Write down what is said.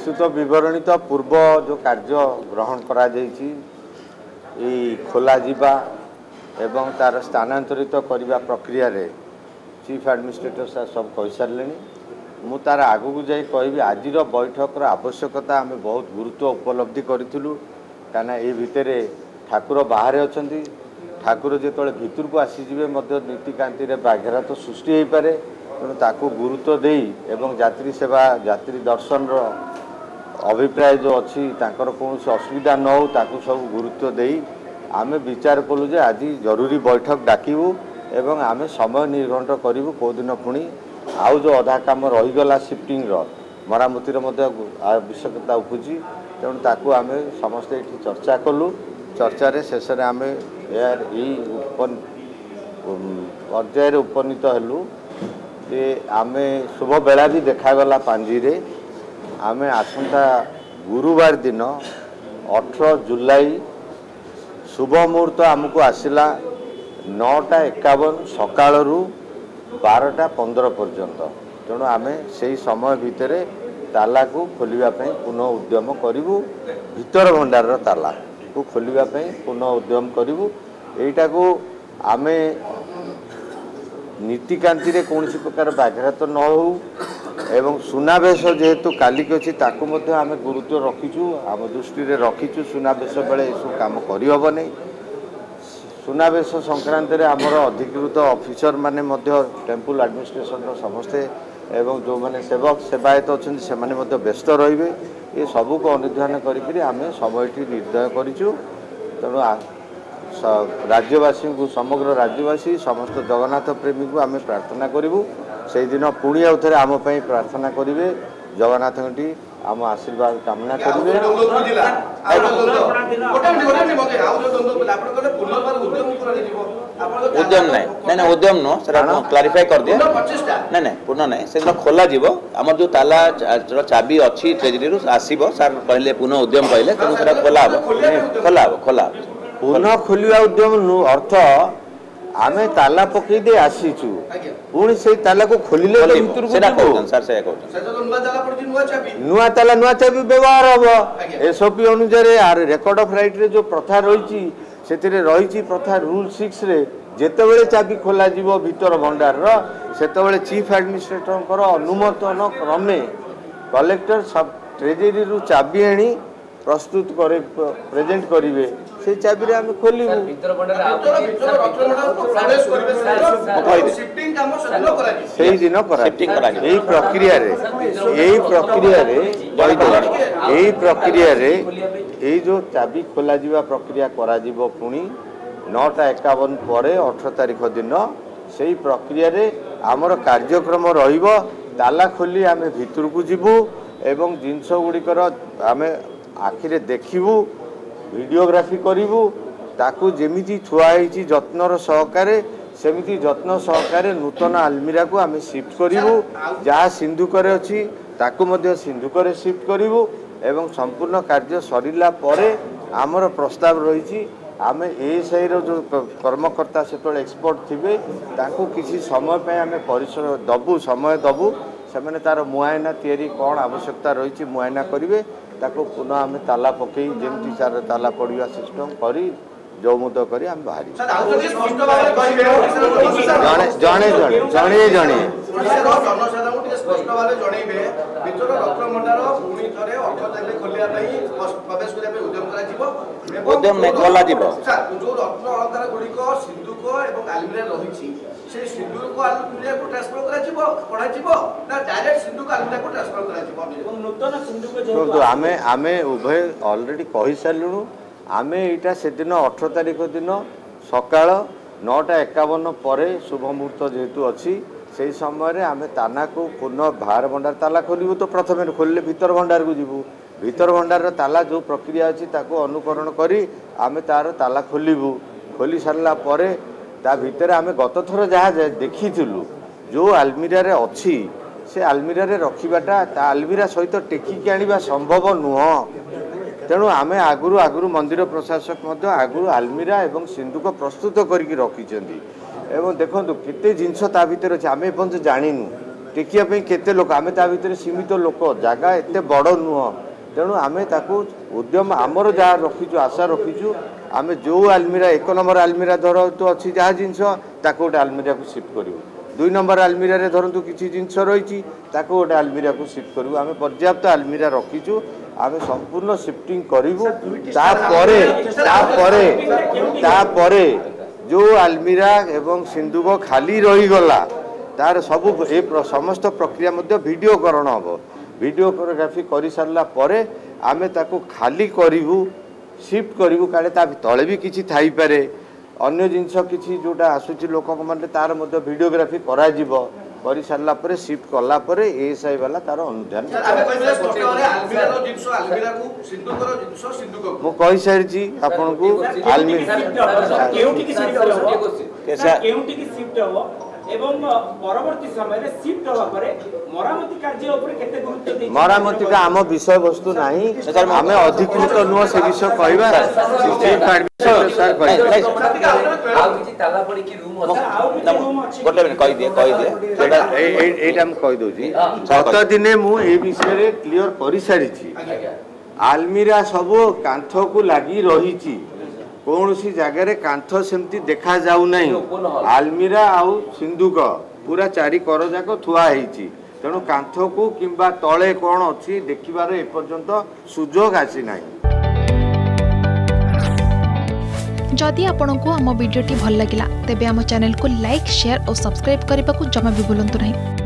ନିଶ୍ଚିତ ବିବରଣୀ ତ ପୂର୍ବ ଯେଉଁ କାର୍ଯ୍ୟ ଗ୍ରହଣ କରାଯାଇଛି ଏଇ ଖୋଲାଯିବା ଏବଂ ତା'ର ସ୍ଥାନାନ୍ତରିତ କରିବା ପ୍ରକ୍ରିୟାରେ ଚିଫ୍ ଆଡ଼ମିନିଷ୍ଟ୍ରେଟର ସାର୍ ସବୁ କହିସାରିଲେଣି ମୁଁ ତା'ର ଆଗକୁ ଯାଇ କହିବି ଆଜିର ବୈଠକର ଆବଶ୍ୟକତା ଆମେ ବହୁତ ଗୁରୁତ୍ୱ ଉପଲବ୍ଧି କରିଥିଲୁ କାହିଁକିନା ଏ ଭିତରେ ଠାକୁର ବାହାରେ ଅଛନ୍ତି ଠାକୁର ଯେତେବେଳେ ଭିତରକୁ ଆସିଯିବେ ମଧ୍ୟ ନୀତିକାନ୍ତିରେ ବ୍ୟାଘାତ ସୃଷ୍ଟି ହୋଇପାରେ ତେଣୁ ତାକୁ ଗୁରୁତ୍ୱ ଦେଇ ଏବଂ ଯାତ୍ରୀ ସେବା ଯାତ୍ରୀ ଦର୍ଶନର অভিপ্রায় যে অছি তাঁকর কোণী অসুবিধা ন হো তাকে সব গুরুত্ব দেই আমি বিচার কলু যে আজ জরুরি বৈঠক ডাকিবু এবং আমি সময় নির্ঘণ্ট করবু কোদিন পুঁ আউ যে অধা কাম রহিগলা সিফটিংর মরামতির মধ্যে আবশ্যকতা উপুজি তেমন তাকে আমি সমস্ত এটি চর্চা কলু চর্চার শেষে আমি এর এই পর্যায়ে উপনীত হলু যে আমি শুভ বেলা বি দেখাগলা পাঞ্জিরে ଆମେ ଆସନ୍ତା ଗୁରୁବାର ଦିନ ଅଠର ଜୁଲାଇ ଶୁଭ ମୁହୂର୍ତ୍ତ ଆମକୁ ଆସିଲା ନଅଟା ଏକାବନ ସକାଳରୁ ବାରଟା ପନ୍ଦର ପର୍ଯ୍ୟନ୍ତ ତେଣୁ ଆମେ ସେହି ସମୟ ଭିତରେ ତାଲାକୁ ଖୋଲିବା ପାଇଁ ପୁନଃ ଉଦ୍ୟମ କରିବୁ ଭିତର ଭଣ୍ଡାରର ତାଲାକୁ ଖୋଲିବା ପାଇଁ ପୁନଃ ଉଦ୍ୟମ କରିବୁ ଏଇଟାକୁ ଆମେ ନୀତିକାନ୍ତିରେ କୌଣସି ପ୍ରକାର ବ୍ୟାଘାତ ନ ହେଉ এবং ସୁନାବେଶ ଯେହେତୁ କାଲିକି ଅଛି ତାକୁ ମଧ୍ୟ ଆମେ ଗୁରୁତ୍ୱ ରଖିଛୁ ଆମ ଦୃଷ୍ଟିରେ ରଖିଛୁ ସୁନାବେଶ ବେଳେ ଏସବୁ କାମ କରିହେବ ନାହିଁ ସୁନାବେଶ ସଂକ୍ରାନ୍ତରେ ଆମର ଅଧିକୃତ ଅଫିସରମାନେ ମଧ୍ୟ ଟେମ୍ପୁଲ ଆଡମିନିଷ୍ଟ୍ରେସନର ସମସ୍ତେ ଏବଂ ଯେଉଁମାନେ ସେବକ ସେବାୟତ ଅଛନ୍ତି ସେମାନେ ମଧ୍ୟ ବ୍ୟସ୍ତ ରହିବେ ଏ ସବୁକୁ ଅନୁଧ୍ୟାନ କରିକିରି ଆମେ ସମୟଟି ନିର୍ଦ୍ଧୟ କରିଛୁ ତେଣୁ ରାଜ୍ୟବାସୀଙ୍କୁ ସମଗ୍ର ରାଜ୍ୟବାସୀ ସମସ୍ତ ଜଗନ୍ନାଥ ପ୍ରେମୀଙ୍କୁ ଆମେ ପ୍ରାର୍ଥନା କରିବୁ সেইদিন পুଣି ଆଉ ଥରେ ଆମ ପାଇଁ ପ୍ରାର୍ଥନା କରିବେ ଜଗନ୍ନାଥଙ୍କଠି ଆମ ଆଶୀର୍ବାଦ କାମନା କରିବେ ଉଦ୍ୟମ ନାହିଁ ନାଇଁ ନାଇଁ ଉଦ୍ୟମ ନୁହଁ ସେଟା କ୍ଲାରିଫାଏ କରିଦିଏ ନାଇଁ ନାଇଁ ପୁନଃ ନାହିଁ ସେଦିନ ଖୋଲାଯିବ ଆମର ଯେଉଁ ତାଲା ଚାବି ଅଛି ଟ୍ରେଜେରୀରୁ ଆସିବ ସାର୍ କହିଲେ ପୁନଃ ଉଦ୍ୟମ କହିଲେ ତେଣୁ ସେଟା ଖୋଲା ହେବ ଖୋଲା ହେବ ଖୋଲା ହେବ ପୁନଃ ଖୋଲିବା ଉଦ୍ୟମ ଅର୍ଥ ଆମେ ତାଲା ପକେଇ ଦେଇ ଆସିଛୁ ପୁଣି ସେଇ ତାଲାକୁ ଖୋଲିଲେ ନୂଆ ତାଲା ନୂଆ ଚାବି ବ୍ୟବହାର ହବ ଏସ୍ଓପି ଅନୁସାରେ ରେକର୍ଡ ଅଫ୍ ରାଇଟ୍ରେ ଯେଉଁ ପ୍ରଥା ରହିଛି ସେଥିରେ ରହିଛି ପ୍ରଥା ରୁଲ୍ ସିକ୍ସରେ ଯେତେବେଳେ ଚାବି ଖୋଲାଯିବ ଭିତର ଭଣ୍ଡାରର ସେତେବେଳେ ଚିଫ୍ ଆଡମିନିଷ୍ଟ୍ରେଟରଙ୍କର ଅନୁମୋଦନ କ୍ରମେ କଲେକ୍ଟର ସବ୍ ଟ୍ରେଜେରୀରୁ ଚାବି ଆଣି প্রস্তুত করে প্রেজেন্ট করিবে সেই চাবিরে আমি খোলিবু সেই দিন এই প্রক্রিয়ার এই প্রক্রিয়ার এই প্রক্রিয়ার এই যে চাবি খোলা যা প্রক্রিয়া করা যাব পুনি নটা একাবন পরে অঠর তারিখ দিন সেই প্রক্রিয়ার আমার কার্যক্রম রহব তালা খোলি আমি ভিতরক যু এবং জিনিসগুড়ি আমি ଆଖିରେ ଦେଖିବୁ ଭିଡ଼ିଓଗ୍ରାଫି କରିବୁ ତାକୁ ଯେମିତି ଥୁଆ ହେଇଛି ଯତ୍ନର ସହକାରେ ସେମିତି ଯତ୍ନ ସହକାରେ ନୂତନ ଆଲମିରାକୁ ଆମେ ସିଫ୍ଟ କରିବୁ ଯାହା ସିନ୍ଧୁକରେ ଅଛି ତାକୁ ମଧ୍ୟ ସିନ୍ଧୁକରେ ସିଫ୍ଟ କରିବୁ ଏବଂ ସମ୍ପୂର୍ଣ୍ଣ କାର୍ଯ୍ୟ ସରିଲା ପରେ ଆମର ପ୍ରସ୍ତାବ ରହିଛି ଆମେ ଏଏସ୍ଆଇର ଯେଉଁ କର୍ମକର୍ତ୍ତା ସେତେବେଳେ ଏକ୍ସପର୍ଟ ଥିବେ ତାଙ୍କୁ କିଛି ସମୟ ପାଇଁ ଆମେ ପରିଶ୍ରମ ଦେବୁ ସମୟ ଦେବୁ ସେମାନେ ତା'ର ମୁଆୟନା ତିଆରି କ'ଣ ଆବଶ୍ୟକତା ରହିଛି ମୁଆୟନା କରିବେ ତାକୁ ପୁନଃ ଆମେ ତାଲା ପକେଇ ଯେମିତି ସାର ତାଲା ପଡ଼ିବା ସିଷ୍ଟମ୍ କରି ଯୌମୁଦ କରି ଆମେ ବାହାରିବୁ ଜଣେ ଜଣେ ଜଣେ ଜଣେ ଜଣେ ଉଦ୍ୟମ ଖୋଲାଯିବ ଯୋଉ ରତ୍ନ ଅଳଙ୍କାର ଗୁଡିକ ସିନ୍ଦୁକ ଏବଂ ଆଲମିରା ରହିଛି সেই সিন্দুক আলমিরাকে ট্রান্সফার করা যাব পড়া যাব না ডাইরেক্ট সিন্দুক আলমিরাকে ট্রান্সফার করা যাব ଶୁଣନ୍ତୁ আমি ଆମେ ଉଭୟ ଅଲରେଡ଼ି କହିସାରିଲୁଣୁ আমি ଏଇଟା ସେଦିନ ଅଠର ତାରିଖ ଦିନ ସକାଳ ନଅଟା ଏକାବନ পরে শুভ মুহূর্ত ଯେହେତୁ ଅଛି সেই সময় আমি তানাকু পুনঃ বাহার ভণ্ডার তালা খোলবু তো প্রথমে খোললে ভিতর ভণ্ডারকু যু ভিতর ভণ্ডার তালা যে প্রক্রিয়া অছি তাকে অনুকরণ করে আমি তার তালা খোলবু খোলি সারা পরে তা ভিতরে আমি গতথর যা দেখিলু যে আলমিরারে অছি ସେ ଆଲମିରାରେ ରଖିବାଟା ତା ଆଲମିରା ସହିତ ଟେକିକି ଆଣିବା ସମ୍ଭବ ନୁହଁ ତେଣୁ ଆମେ ଆଗରୁ ଆଗରୁ ମନ୍ଦିର ପ୍ରଶାସକ ମଧ୍ୟ ଆଗରୁ ଆଲମିରା ଏବଂ ସିନ୍ଦୁକ ପ୍ରସ୍ତୁତ କରିକି ରଖିଛନ୍ତି ଏବଂ ଦେଖନ୍ତୁ କେତେ ଜିନିଷ ତା ଭିତରେ ଅଛି ଆମେ ଏପର୍ଯ୍ୟନ୍ତ ଜାଣିନୁ ଟେକିବା ପାଇଁ କେତେ ଲୋକ ଆମେ ତା ଭିତରେ ସୀମିତ ଲୋକ ଜାଗା ଏତେ ବଡ଼ ନୁହଁ ତେଣୁ ଆମେ ତାକୁ ଉଦ୍ୟମ ଆମର ଯାହା ରଖିଛୁ ଆଶା ରଖିଛୁ ଆମେ ଯେଉଁ ଆଲମିରା ଏକ ନମ୍ବର ଆଲମିରା ଧର ତ ଅଛି ଯାହା ଜିନିଷ ତାକୁ ଗୋଟେ ଆଲମିରାକୁ ସିଫ୍ଟ କରିବୁ দুই নম্বর আলমিরারে ধরন্তু কিছু জিনিস রয়েছে তাকে গোটে আলমিরাকে সিফট করবু আমি পর্যাপ্ত আলমিরা রকিছু আমি সম্পূর্ণ সিফটিং করবু তাপরে তাপরে তাপরে যে আলমিরা এবং সিন্ধুক খালি রইগলা তার সবু এই সমস্ত প্রক্রিয়া মধ্যে ভিডিওকরণ হব ভিডিওকোগ্রাফি করে সারা পরে আমি তাকে খালি করবু সিফট করবু কালে তা তলে বি কিছু থাইপরে ଅନ୍ୟ ଜିନିଷ କିଛି ଯେଉଁଟା ଆସୁଛି ଲୋକମାନେ ତାର ମଧ୍ୟ ଭିଡ଼ିଓଗ୍ରାଫି କରାଯିବ କରିସାରିଲା ପରେ ସିଫ୍ଟ କଲା ପରେ ଏଏସ୍ଆଇ ବାଲା ତାର ଅନୁଧ୍ୟାନ ମୁଁ କହିସାରିଛି ଆପଣଙ୍କୁ ଆଲମିରା এবং পরবর্তী সময়ে সিফট হওয়া পরে মরামতি কার্য উপরে কেতে গুরুত্ব দেই মরামতিটা আম বিষয়বস্তু নাই আমি অধিকৃত নু সে বিষয় কইবা সিফট স্যার কই গত দিনে মু এই বিষয়ে ক্লিয়ার সারিছি আলমিরা সব কু লাগি রহিছি କୌଣସି ଜାଗାରେ କାନ୍ଥ ସେମିତି ଦେଖାଯାଉନାହିଁ ଆଲମିରା ଆଉ ସିନ୍ଦୁକ ପୁରା ଚାରି କର ଯାକ ଥୁଆ ହେଇଛି ତେଣୁ କାନ୍ଥକୁ କିମ୍ବା ତଳେ କ'ଣ ଅଛି ଦେଖିବାର ଏପର୍ଯ୍ୟନ୍ତ ସୁଯୋଗ ଆସିନାହିଁ ଯଦି ଆପଣଙ୍କୁ ଆମ ଭିଡ଼ିଓଟି ଭଲ ଲାଗିଲା ତେବେ ଆମ ଚ୍ୟାନେଲକୁ ଲାଇକ୍ ସେୟାର ଓ ସବସ୍କ୍ରାଇବ୍ କରିବାକୁ ଜମା ବି ଭୁଲନ୍ତୁ ନାହିଁ